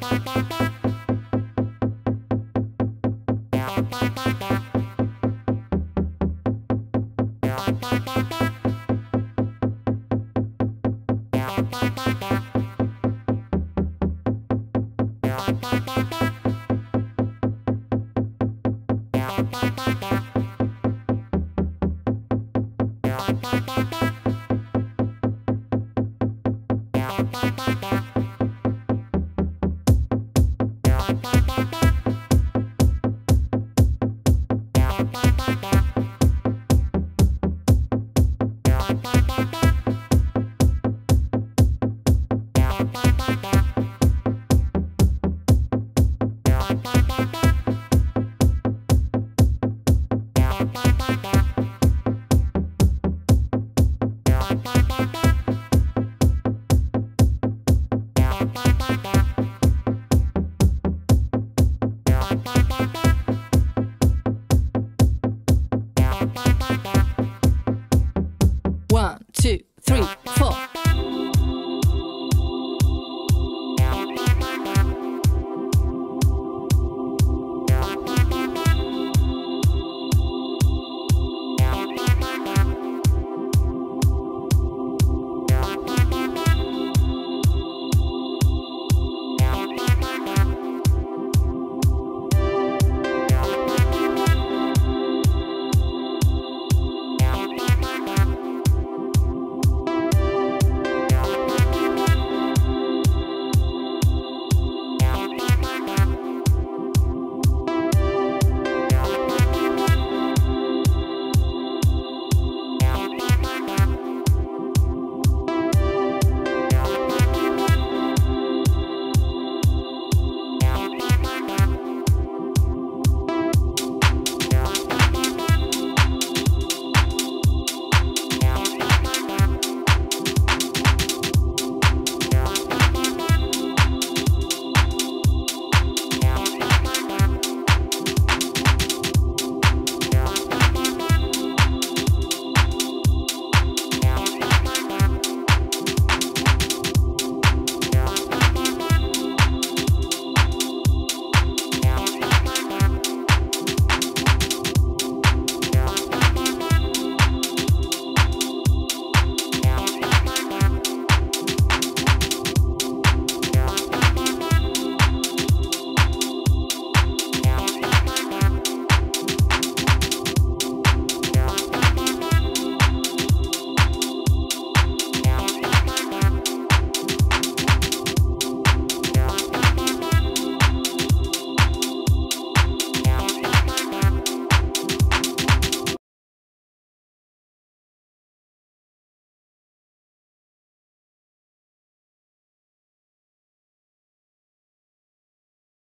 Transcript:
Bye. two, three, four.